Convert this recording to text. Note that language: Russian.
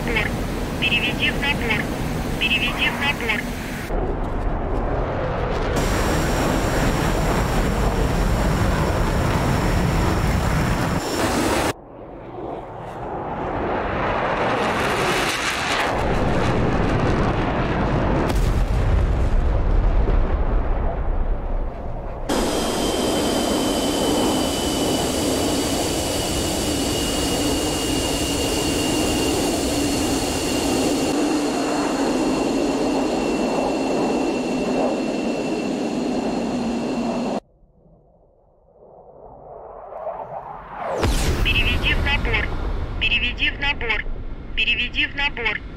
В набор. Переведи в набор. Переведи в набор. Переведи в набор. Переведи в набор. Переведи в набор.